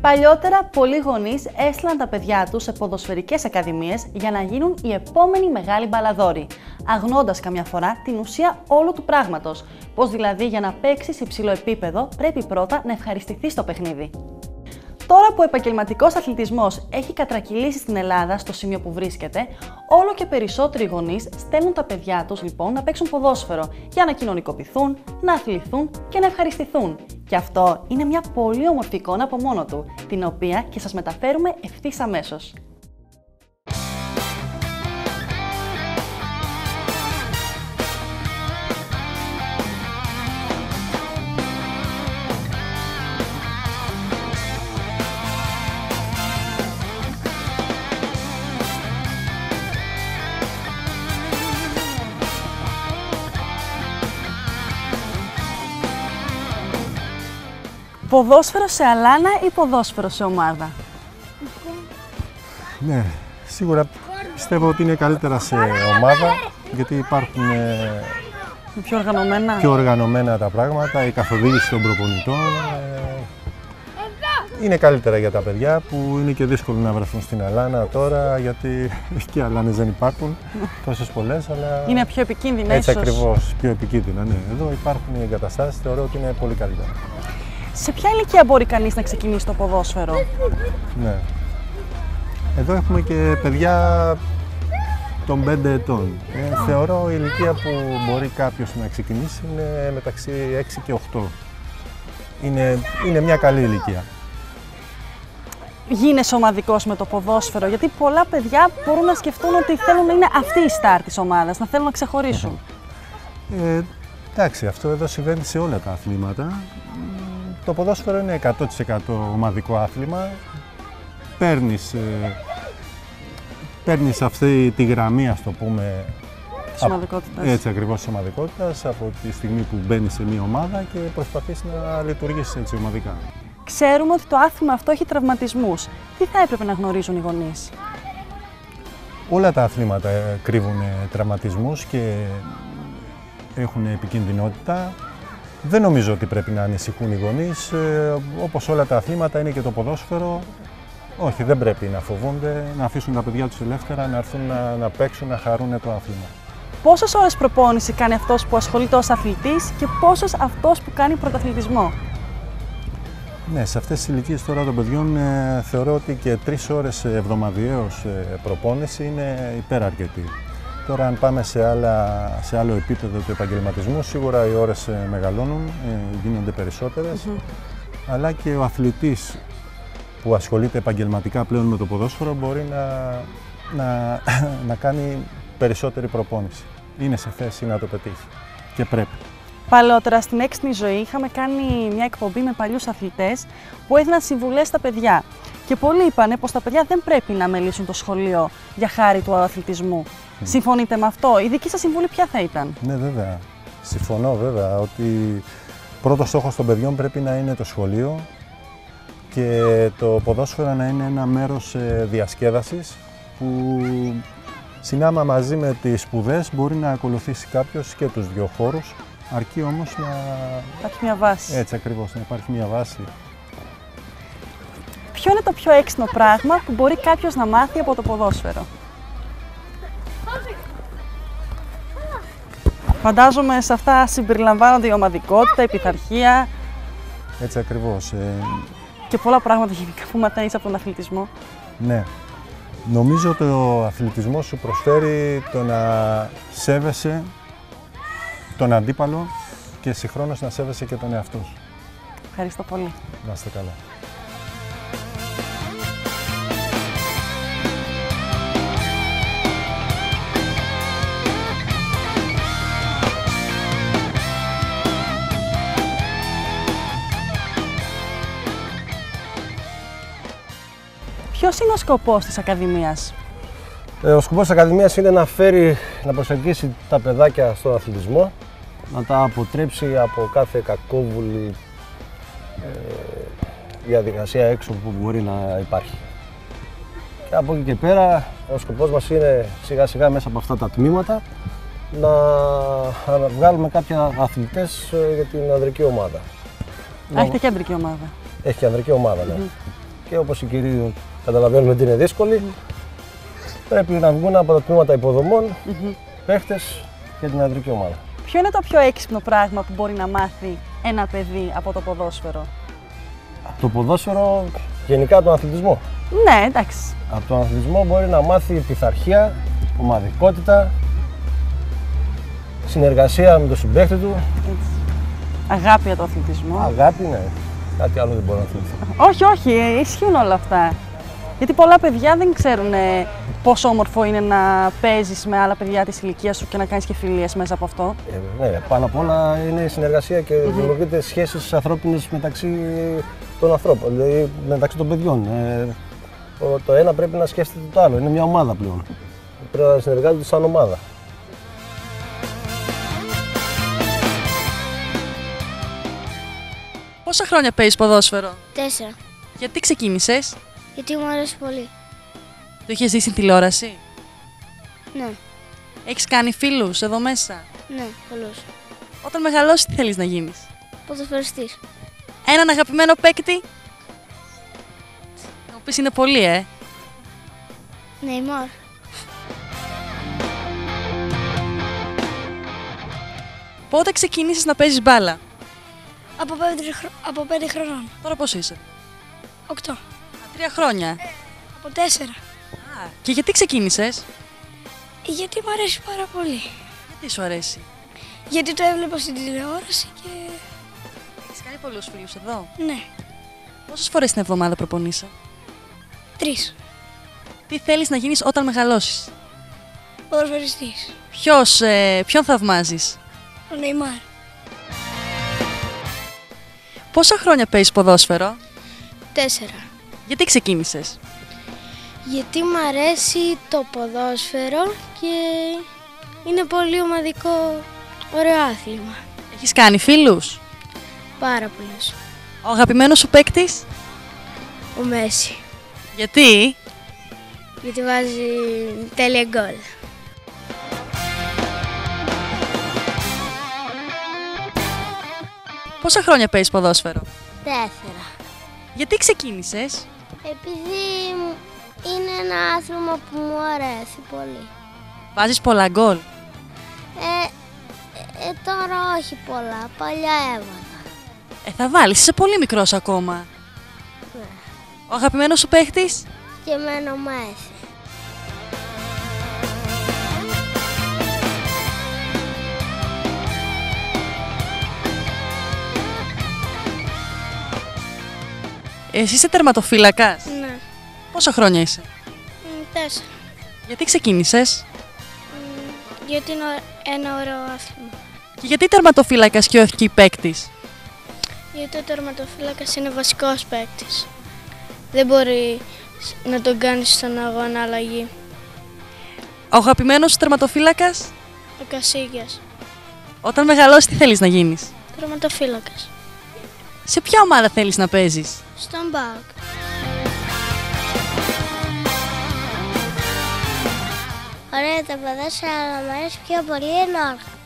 Παλιότερα, πολλοί γονείς έστειλαν τα παιδιά τους σε ποδοσφαιρικές ακαδημίες για να γίνουν οι επόμενοι μεγάλοι μπαλαδόροι, αγνώντας καμιά φορά την ουσία όλου του πράγματος. Πώς δηλαδή για να παίξεις υψηλό επίπεδο πρέπει πρώτα να ευχαριστηθείς στο παιχνίδι. Τώρα που ο επαγγελματικός αθλητισμός έχει κατρακυλήσει στην Ελλάδα στο σημείο που βρίσκεται, όλο και περισσότεροι γονείς στέλνουν τα παιδιά τους λοιπόν να παίξουν ποδόσφαιρο για να κοινωνικοποιηθούν, να αθληθούν και να ευχαριστηθούν. Και αυτό είναι μια πολύ όμορφη εικόνα από μόνο του, την οποία και σας μεταφέρουμε ευθύς αμέσως. Ποδόσφαιρο σε αλάνα ή ποδόσφαιρο σε ομάδα. Ναι, σίγουρα πιστεύω ότι είναι καλύτερα σε ομάδα γιατί υπάρχουν ε, πιο οργανωμένα; πιο οργανωμένα τα πράγματα, η καθοδήγηση των προπονητών. Ε, είναι καλύτερα για τα παιδιά που είναι και δύσκολο να βρεθούν στην Αλάνα τώρα γιατί και Αλάνες δεν υπάρχουν τόσες πολλές αλλά... Είναι πιο επικίνδυνα Έτσι ίσως. ακριβώς, πιο επικίνδυνα, ναι. Εδώ υπάρχουν οι εγκαταστάσεις, θεωρώ ότι είναι πολύ καλύτερα. Σε ποια ηλικία μπορεί κανείς να ξεκινήσει το ποδόσφαιρο; Ναι. Εδώ έχουμε και παιδιά των 5 ετών. Ε, θεωρώ η ηλικία που μπορεί κάποιος να ξεκινήσει είναι μεταξύ 6 και 8. Είναι, είναι μια καλή ηλικία. Γίνεσαι ομαδικός με το ποδόσφαιρο, γιατί πολλά παιδιά μπορούν να σκεφτούν ότι θέλουν να είναι αυτή η στάρ της ομάδας, να θέλουν να ξεχωρίσουν. Ε, εντάξει, αυτό εδώ συμβαίνει σε όλα τα αθλήματα. Το ποδόσφαιρο είναι 100% ομαδικό άθλημα. Παίρνεις, ε, παίρνεις αυτή τη γραμμή, ας το πούμε, Της ομαδικότητας. Έτσι ακριβώς της ομαδικότητας από τη στιγμή που μπαίνεις σε μια ομάδα και προσπαθείς να λειτουργήσεις έτσι ομαδικά. Ξέρουμε ότι το άθλημα αυτό έχει τραυματισμούς. Τι θα έπρεπε να γνωρίζουν οι γονείς; Όλα τα αθλήματα ε, κρύβουν ε, τραυματισμούς και έχουν επικινδυνότητα. Δεν νομίζω ότι πρέπει να ανησυχούν οι γονείς. Ε, όπως όλα τα αθλήματα είναι και το ποδόσφαιρο. Όχι, δεν πρέπει να φοβούνται, να αφήσουν τα παιδιά τους ελεύθερα, να έρθουν να, να παίξουν, να χαρούν το άθλημα. Πόσες ώρες προπόνηση κάνει αυτός που ασχολείται ως αθλητής και πόσες αυτός που κάνει πρωταθλητισμό; Ναι, σε αυτές τις ηλικίες τώρα των παιδιών ε, θεωρώ ότι και τρεις ώρες εβδομαδιαίως ε, προπόνηση είναι υπεραρκετή. Τώρα αν πάμε σε, άλλα, σε άλλο επίπεδο του επαγγελματισμού, σίγουρα οι ώρες ε, μεγαλώνουν, ε, γίνονται περισσότερες, αλλά και ο αθλητής που ασχολείται επαγγελματικά πλέον με το ποδόσφαιρο μπορεί να, να, να κάνει περισσότερη προπόνηση. Είναι σε θέση να το πετύχει και πρέπει. Παλαιότερα στην έξυπνη ζωή είχαμε κάνει μια εκπομπή με παλιούς αθλητές που έδιναν συμβουλές στα παιδιά. Και πολλοί είπανε πως τα παιδιά δεν πρέπει να μελήσουν το σχολείο για χάρη του αθλητισμού. Συμφωνείτε με αυτό; Η δική σας συμβουλή ποια θα ήταν; Ναι, βέβαια. Συμφωνώ βέβαια ότι πρώτος στόχος των παιδιών πρέπει να είναι το σχολείο και το ποδόσφαιρο να είναι ένα μέρος ε, διασκέδασης που συνάμα μαζί με τις σπουδές μπορεί να ακολουθήσει κάποιος και τους δύο χώρους αρκεί όμως να... Υπάρχει μια βάση. Έτσι ακριβώς, να υπάρχει μια βάση. Ποιο είναι το πιο έξυπνο πράγμα που μπορεί κάποιος να μάθει από το ποδόσφαιρο; Φαντάζομαι σε αυτά συμπεριλαμβάνονται η ομαδικότητα, η πειθαρχία Έτσι ακριβώς. Ε, και πολλά πράγματα γενικά που μαθαίνεις από τον αθλητισμό. ναι. Νομίζω ότι ο αθλητισμός σου προσφέρει το να σέβεσαι τον αντίπαλο και συγχρόνως να σέβεσαι και τον εαυτό σου. Ευχαριστώ πολύ. Να είστε καλά. Ποιος είναι ο σκοπός της Ακαδημίας; Ε, Ο σκοπός της Ακαδημίας είναι να φέρει, να προσεγγίσει τα παιδάκια στον αθλητισμό, να τα αποτρέψει από κάθε κακόβουλη ε, διαδικασία έξω που μπορεί να υπάρχει. Και από εκεί και πέρα ο σκοπός μας είναι σιγά σιγά μέσα από αυτά τα τμήματα να να βγάλουμε κάποια αθλητές ε, για την ανδρική ομάδα. Α, έχετε κεντρική ομάδα. Έχει και ανδρική ομάδα, ναι. και όπως οι κυρίοι καταλαβαίνουμε ότι είναι δύσκολη, πρέπει να βγουν από τα τμήματα υποδομών παίχτες για την ανδρική ομάδα. Ποιο είναι το πιο έξυπνο πράγμα που μπορεί να μάθει ένα παιδί από το ποδόσφαιρο; Από το ποδόσφαιρο, γενικά τον αθλητισμό. Ναι, εντάξει. Από τον αθλητισμό μπορεί να μάθει πειθαρχία, ομαδικότητα, συνεργασία με τον συμπαίχτη του, Έτσι. Αγάπη για το αθλητισμό. αγάπη, ναι. Κάτι άλλο δεν μπορώ να θυμηθώ. Όχι, όχι, ε, ισχύουν όλα αυτά. Γιατί πολλά παιδιά δεν ξέρουν ε, πόσο όμορφο είναι να παίζεις με άλλα παιδιά της ηλικίας σου και να κάνεις και φιλίες μέσα από αυτό. Ε, ναι, πάνω απ' όλα είναι η συνεργασία και δημιουργείται σχέσεις ανθρώπινες μεταξύ των ανθρώπων, δηλαδή μεταξύ των παιδιών. Ε, το- το ένα πρέπει να σκέφτεται το άλλο, είναι μια ομάδα πλέον. Πρέπει να συνεργάζονται σαν ομάδα. Πόσα χρόνια παίζεις ποδόσφαιρο, Τέσσερα. Γιατί ξεκίνησες, Γιατί μου αρέσει πολύ. Το είχες δει στην τηλεόραση, Ναι, Έχεις κάνει φίλους εδώ μέσα; ναι, πολλούς. Όταν μεγαλώσεις, τι θέλεις να γίνεις, Ποδοσφαιριστής. Έναν αγαπημένο παίκτη; Να μου πεις είναι πολύ, ε. Νεϊμάρ. Πότε ξεκίνησε να παίζεις μπάλα, Από πέντε, χρο... από πέντε χρονών. Τώρα πώς είσαι, Οκτώ. Α, Τρία χρόνια. Από τέσσερα. Α, και γιατί ξεκίνησες, Γιατί μου αρέσει πάρα πολύ. Γιατί σου αρέσει; Γιατί το έβλεπα στην τηλεόραση και... Έχεις κάνει πολλούς φίλους εδώ; Ναι, Πόσες φορές την εβδομάδα προπονείσαι, τρεις. Τι θέλεις να γίνεις όταν μεγαλώσεις, Ποδοσφαιριστής. Ποιος, ε, Ποιον θαυμάζεις, Ο Νεϊμάρ. Πόσα χρόνια παίζεις ποδόσφαιρο, Τέσσερα. Γιατί ξεκίνησες, Γιατί μου αρέσει το ποδόσφαιρο και είναι πολύ ομαδικό ωραίο άθλημα. Έχεις κάνει φίλους, Πάρα πολλούς. Ο αγαπημένος σου παίκτης, Ο Μέση. Γιατί, Γιατί βάζει τέλεια γκολ. Πόσα χρόνια παίζεις ποδόσφαιρο, Τέσσερα. Γιατί ξεκίνησες, Επειδή είναι ένα άθλημα που μου αρέσει πολύ. Βάζεις πολλά γκολ; Ε, ε, τώρα όχι πολλά, παλιά έβαλα. Ε, θα βάλεις, είσαι πολύ μικρός ακόμα. Ο αγαπημένος σου παίχτης, Και εμένα μου αρέσει. Εσύ είσαι τερματοφύλακας; Ναι. Πόσα χρόνια είσαι, Μ, Τέσσερα. Γιατί ξεκίνησες, Μ, Γιατί είναι ω- ένα ωραίο άθλημα. και γιατί τερματοφύλακας και όχι και παίκτης; Γιατί ο τερματοφύλακας είναι βασικός παίκτης. Δεν μπορεί να τον κάνεις στον αγώνα αλλαγή. Ο αγαπημένος σου τερματοφύλακας, Ο Κασίγιας. όταν μεγαλώσεις, τι θέλεις να γίνεις; Τερματοφύλακας. Σε ποια ομάδα θέλεις να παίζεις, Στον Μπάουκ. Ωραία τα ποδόσφαιρα, αλλά μου αρέσει πιο πολύ είναι όρχα.